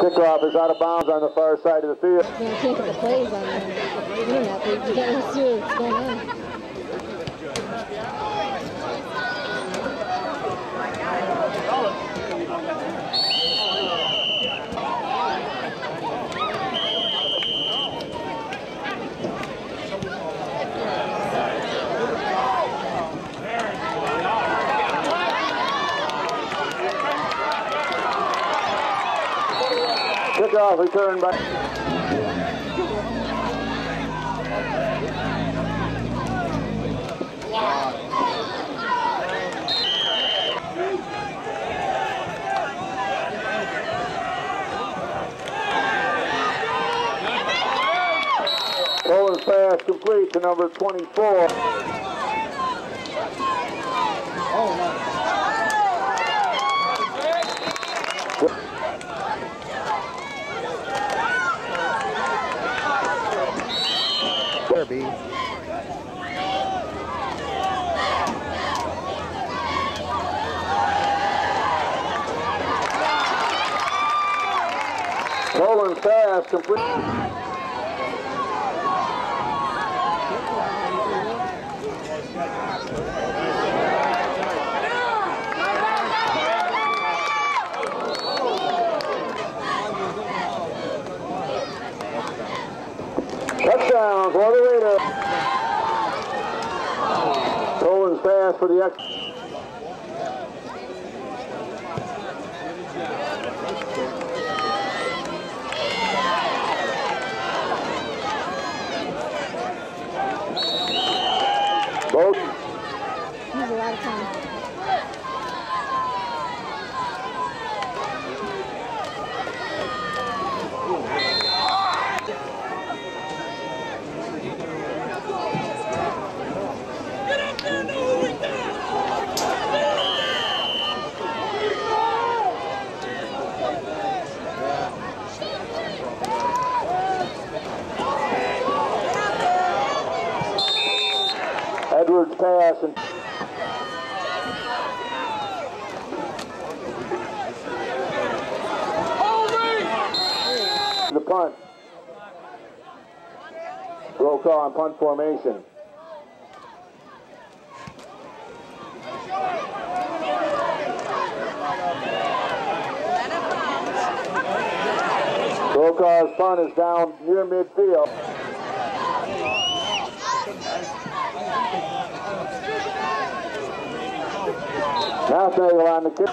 Kickoff is out of bounds on the far side of the field. You know, I can't get the plays on the internet, but you can't see what's going on. Kickoff returned by. Colin's pass complete to number 24. Colin's pass complete. Touchdown for the Raiders. Colin's pass for the X. pass and the punt. Roll call on punt formation. Roll call's punt is down near midfield. Nathaniel on the kick.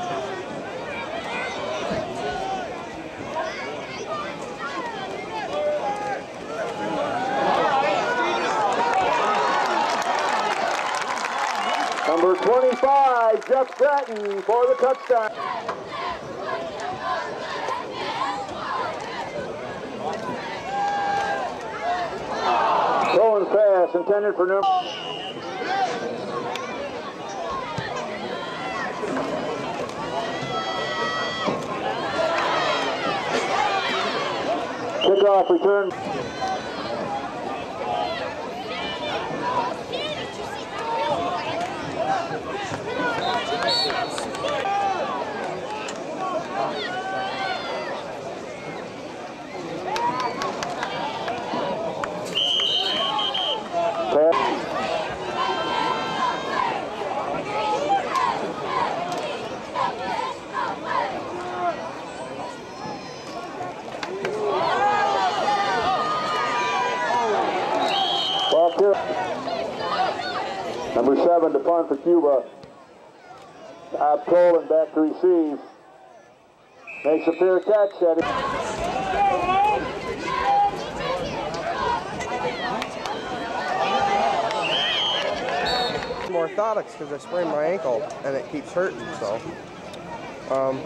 Number 25, Jeff Stratton for the touchdown. Cohen's pass intended for number. Kickoff return. Pass. Ball kick. Number seven to punt for Cuba. Top Colin back to receive. Makes a fair catch at it. I'm orthotics because I sprained my ankle and it keeps hurting. So, um,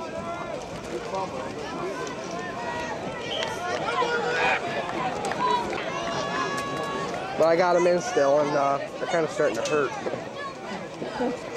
but I got them in still, and uh, they're kind of starting to hurt.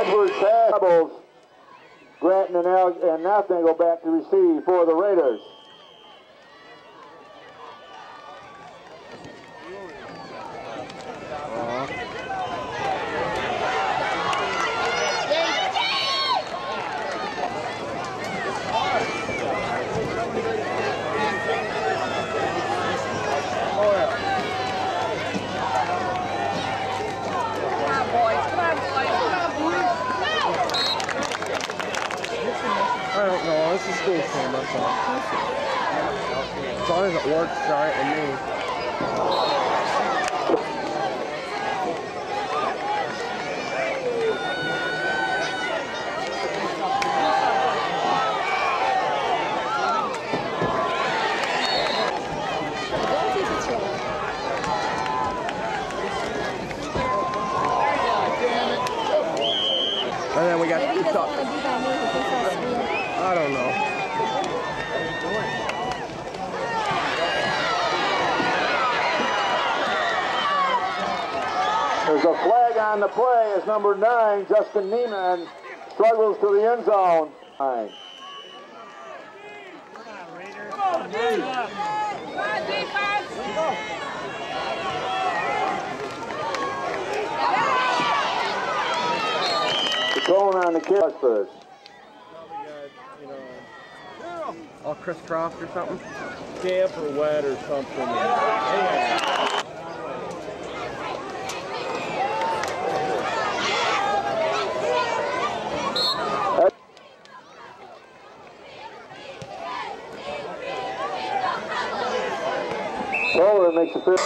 Edwards. Pass. Granton and, Al, and now they go back to receive for the Raiders. I don't know. It's a school team, that's all. As long as it works right with me. Don't keep it short. And then we got Maybe he two doesn't want top. to be by me. He thinks that's weird. I don't know. There's a flag on the play as number nine, Justin Neiman, struggles to the end zone. Nine. The cone on the kick first. All crisscrossed or something. damp or wet or something. Toller makes the fifth.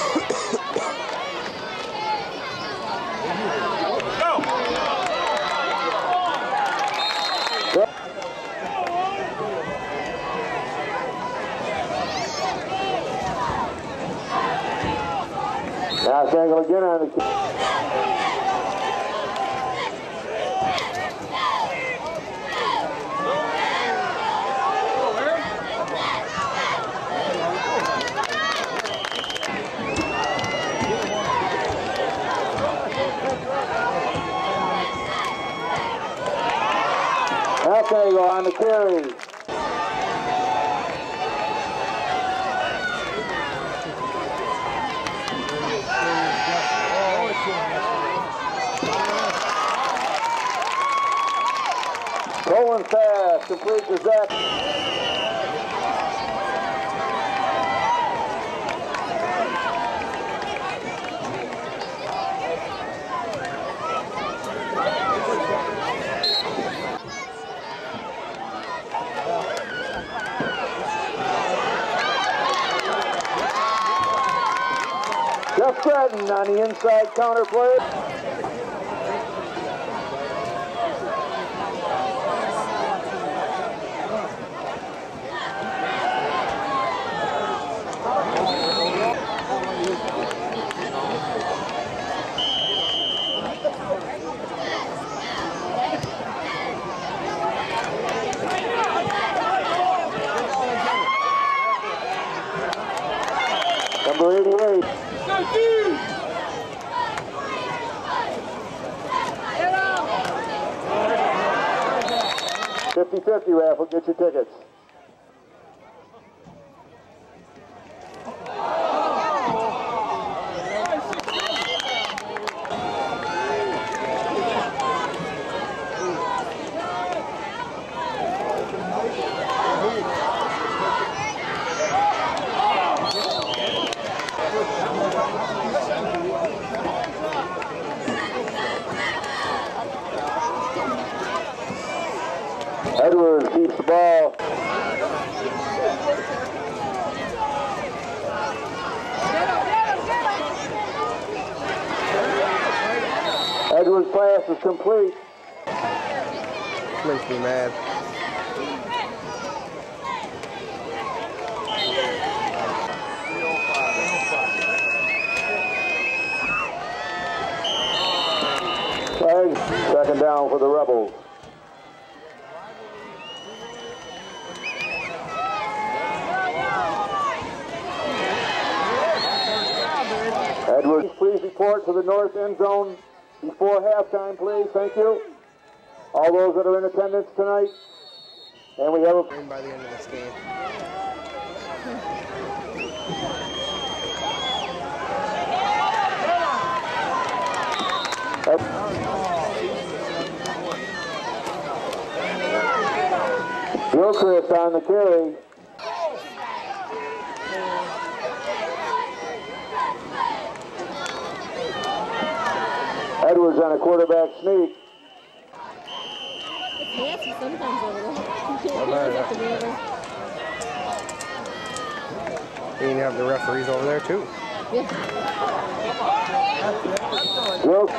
Now Angle again on the kick. Angle on the carry. Rolling fast, complete to Zach. Jeff Bratton on the inside counter play. Number 88. Fifty-fifty raffle, get your tickets. Complete. Makes me mad. Flag, second down for the Rebels. Edwards, please report to the north end zone before halftime, please. Thank you. All those that are in attendance tonight. And we have a by the end of this game. Gilchrist on the carry. Edwards on a quarterback sneak. It's nasty sometimes over there. You can't Well, really that- get to the other. And you have the referees over there too. Yeah. Gil-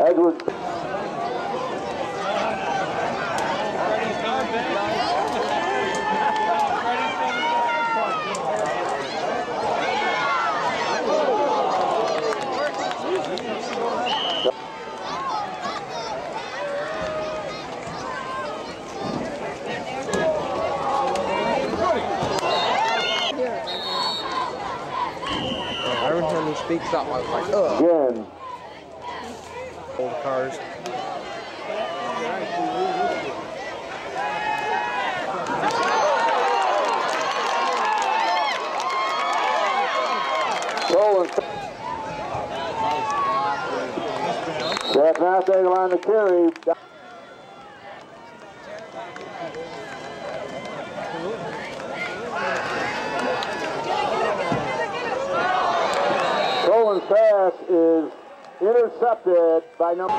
Edwards. Here it is. Yeah, every time he speaks up, I was like, ugh. Again. Old cars. Rolling. Seth Nottingham on the carry. Colin's pass is intercepted by number.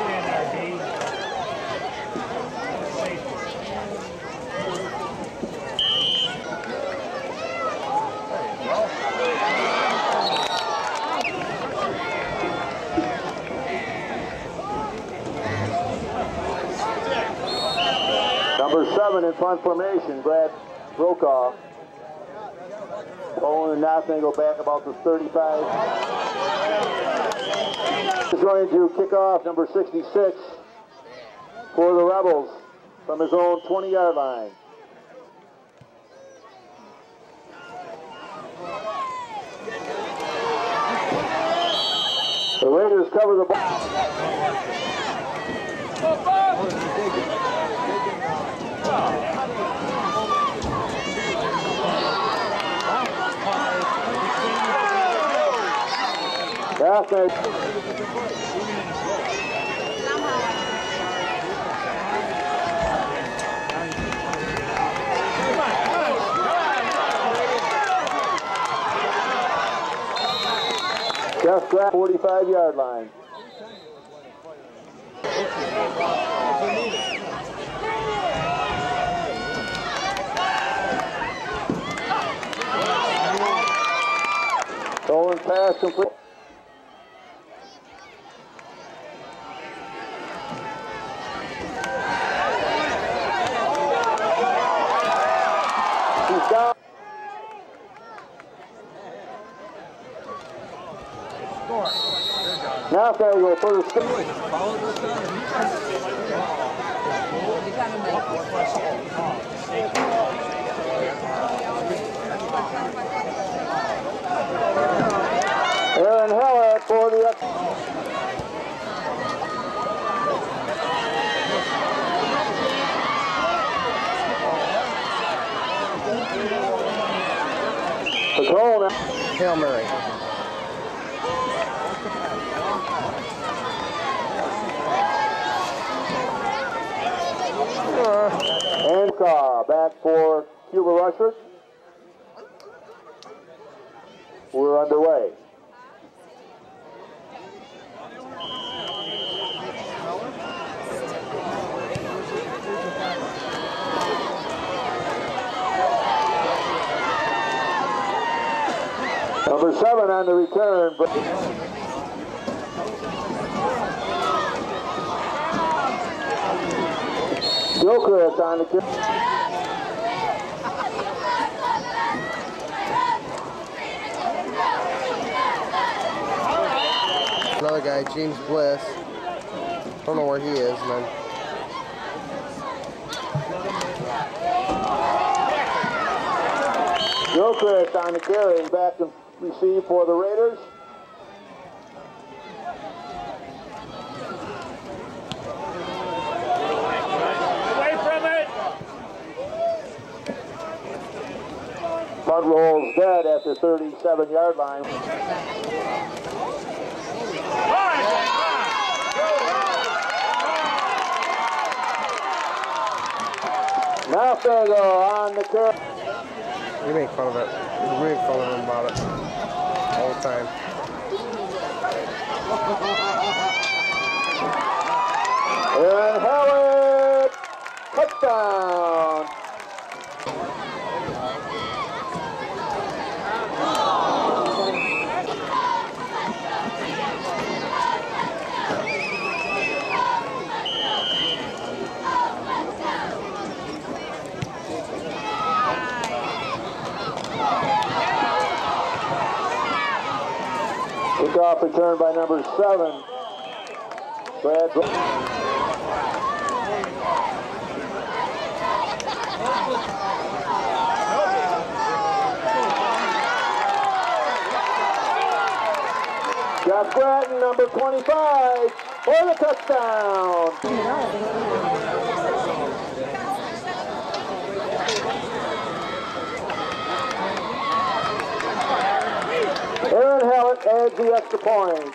Number seven in front formation, Brad Brokaw. Colin and Nottingham go back about the 35. Is going to kick off number 66 for the Rebels from his own 20-yard line. The Raiders cover the ball. Just that 45 yard line. Stolen pass complete. He's down. Go for. Aaron Heller for the Patrol now. Hail Mary. for Cuba Rushford, We're underway. Number seven on the return. Joker on the kick. Another guy, James Bliss. Don't know where he is, man. Gilchrist on the carry. Back to receive for the Raiders. Away from it! Punt rolls dead at the 37 yard line. Now Fago on the carry. We make fun of it. We make fun of him about it all the time. Aaron Howard, touchdown. Kickoff return by number seven. Brad. Josh Bratton, number 25, for the touchdown. Aaron Adds the extra point.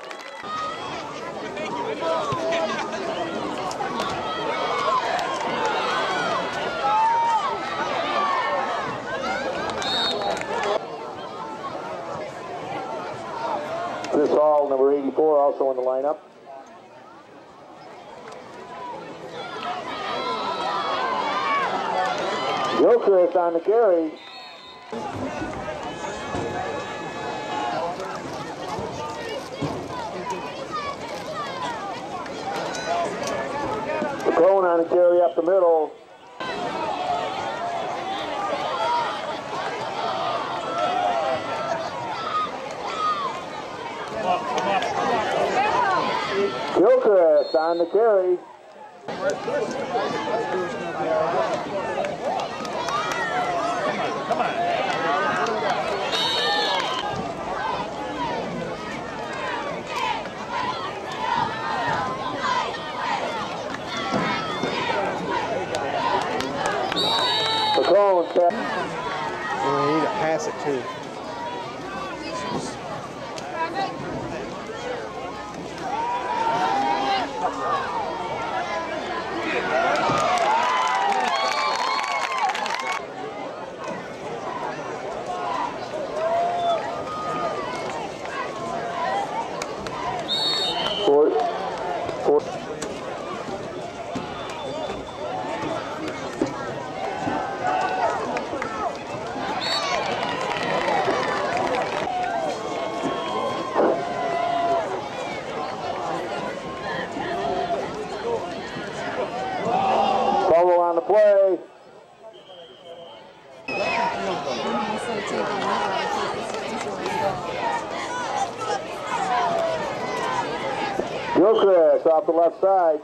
Chris Hall, number 84, also in the lineup. Gilchrist on the carry. On the carry up the middle. Gilchrist on the carry. Come on, Come on. McCone catch. And we need to pass it too. Four, four. Fumble on the play. Gilchrist off the left side.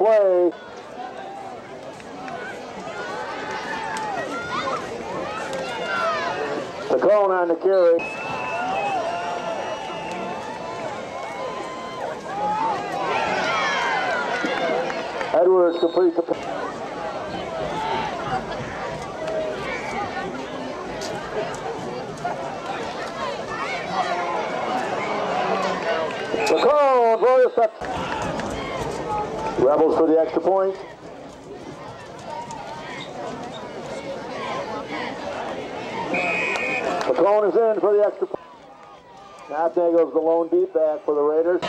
play. The cone on the carry. Edwards completes the call. The cone, glorious Rebels for the extra point. McClone is in for the extra point. Nathaniel goes the lone deep back for the Raiders.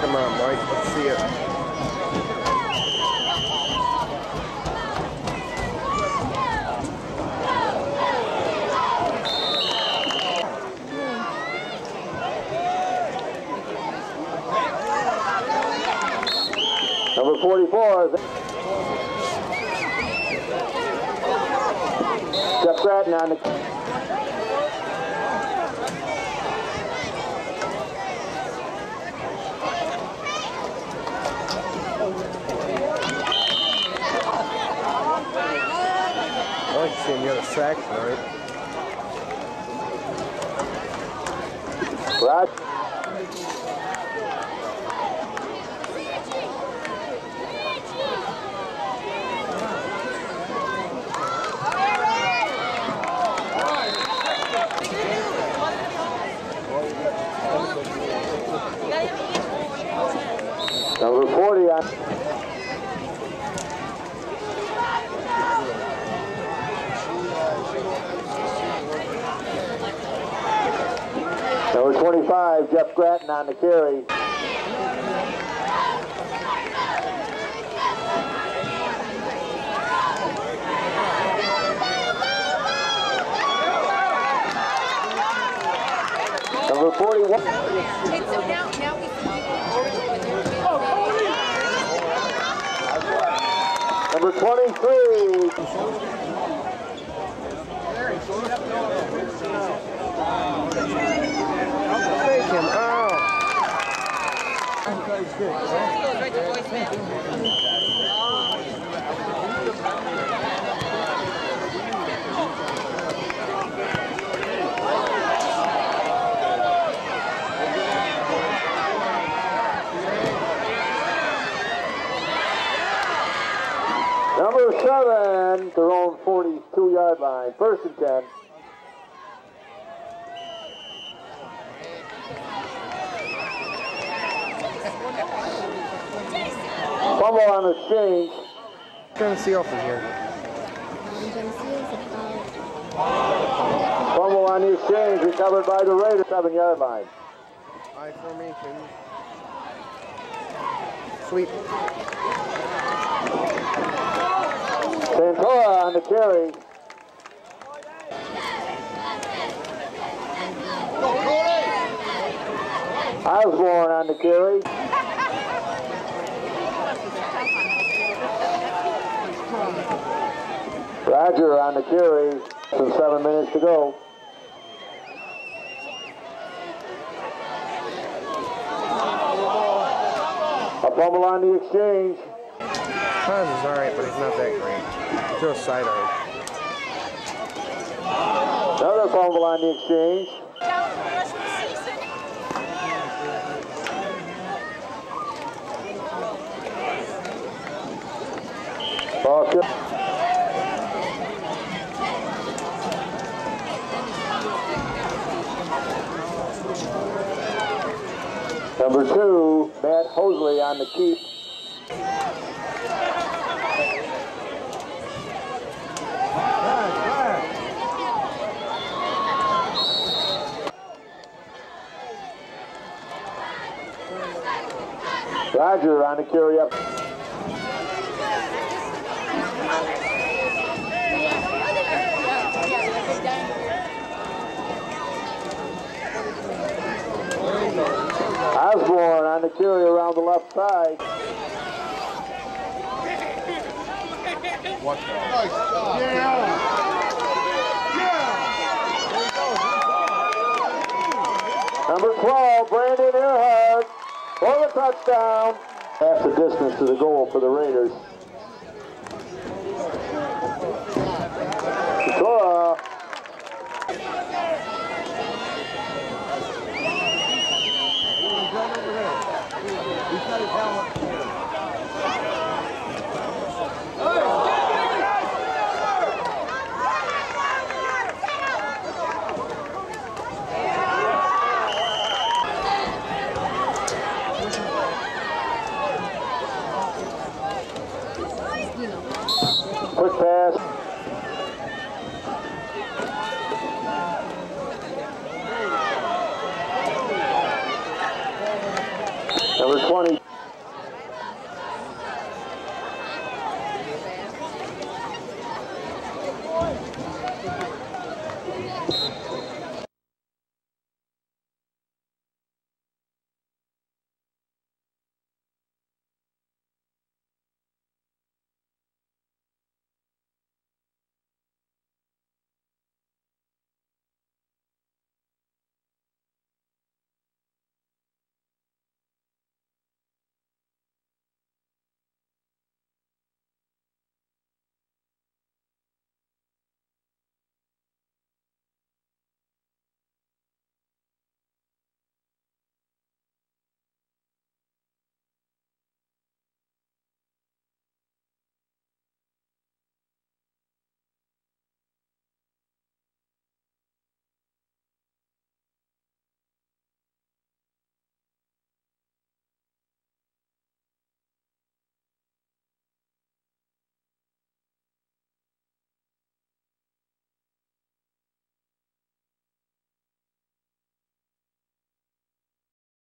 Come on, Mike. Let's see it. 44 is Jeff Gratton on the I like seeing the other sack tonight. Rod. Number 40 on. Number 25, Jeff Gratton on the carry. Number 41. And so now, now Number 23. Take him out. Number seven, own 42 yard line. First and 10. Fumble on exchange. Trying to see off from here. Fumble on the exchange, recovered by the Raiders, seven yard line. I formation. Sweep. Santora on the carry. Osborne on the carry. Roger on the carry. Some seven minutes to go. A fumble on the exchange. Hans is alright, but he's not that great. Throw a sidearm. Another fumble on the exchange. Ball Number two, Matt Hosley on the keep. Roger on the carry up. Osborne on the carry around the left side. Number 12, Brandon Earhart for the touchdown. Half the distance to the goal for the Raiders.